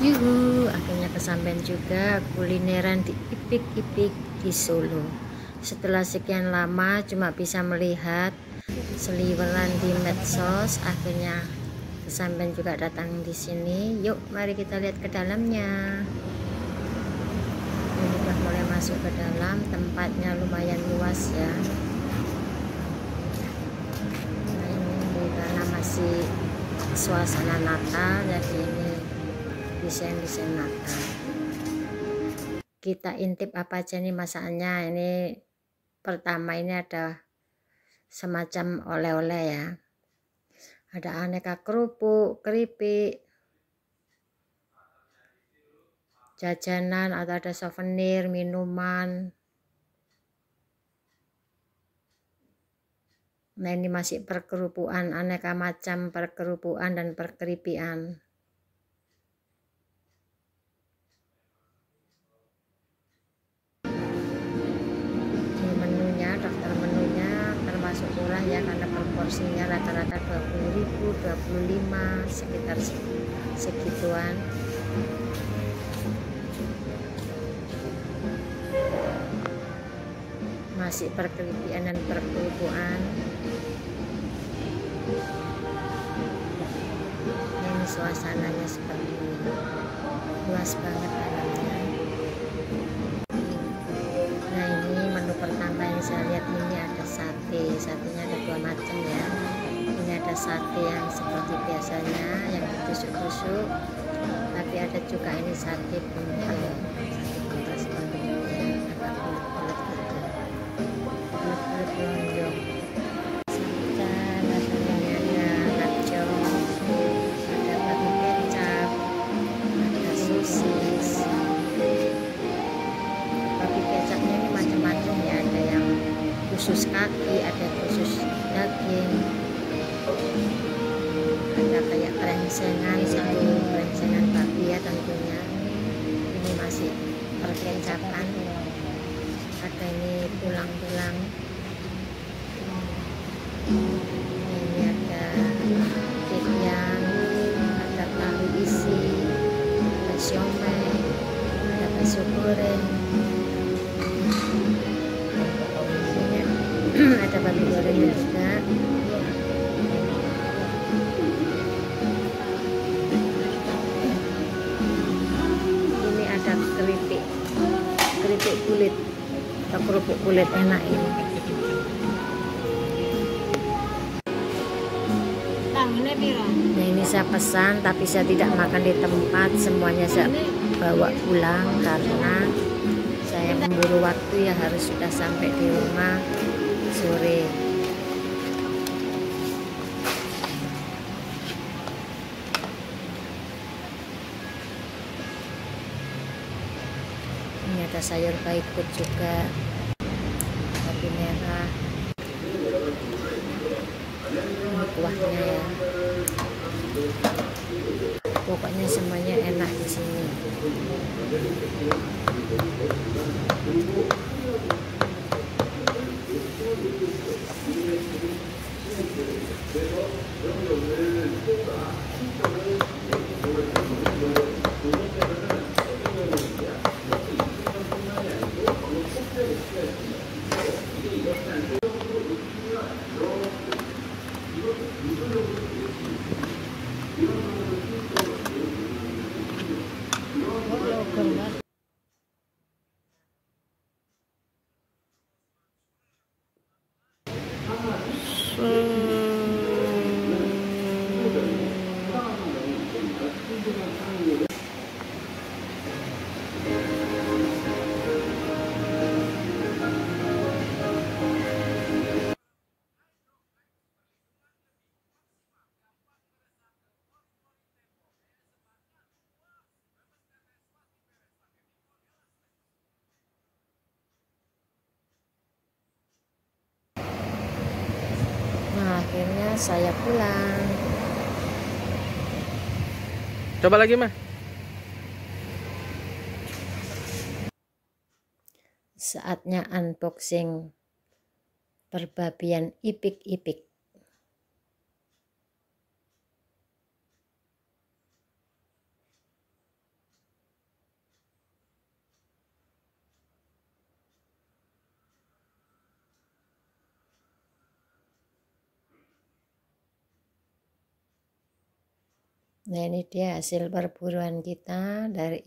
Yuhu, akhirnya kesampaian juga kulineran di Ipik-Ipik di Solo. Setelah sekian lama cuma bisa melihat seliweran di medsos, akhirnya kesampaian juga datang di sini. Yuk, mari kita lihat ke dalamnya. Ini udah mulai masuk ke dalam, tempatnya lumayan luas ya. Nah ini karena masih suasana Natal, jadi ini desain-desain Natal kita intip apa aja nih masakannya ini pertama ini ada semacam oleh-oleh ya. Ada aneka kerupuk keripik jajanan atau ada souvenir minuman. Nah ini masih perkerupuan aneka macam perkerupuan dan perkeripian murah ya karena proporsinya rata-rata 20.000 25 sekitar segituan. Masih perkelipian dan perkerupuan ini suasananya seperti ini. Luas banget dalamnya sate satenya ada dua macam ya. Ini ada sate yang seperti biasanya yang tusuk-tusuk tapi ada juga ini sate buntel kaki ada khusus daging ada kayak krengsengan satu krengsengan babi ya tentunya. Ini masih perkecapan ada ini tulang-tulang. Ini ada ikan ada tahu isi ada siomay ada bakso goreng keripik kulit. Atau kerupuk kulit enak ini. Nah ini saya pesan tapi saya tidak makan di tempat. Semuanya saya bawa pulang karena saya memburu waktu ya harus sudah sampai di rumah ini ada sayur baikut juga kopi merah. Ini kuahnya ya. Pokoknya semuanya enak di sini Nah, akhirnya saya pulang. Coba lagi mah. Saatnya unboxing perbabian ipik-ipik. Nah ini dia hasil perburuan kita dari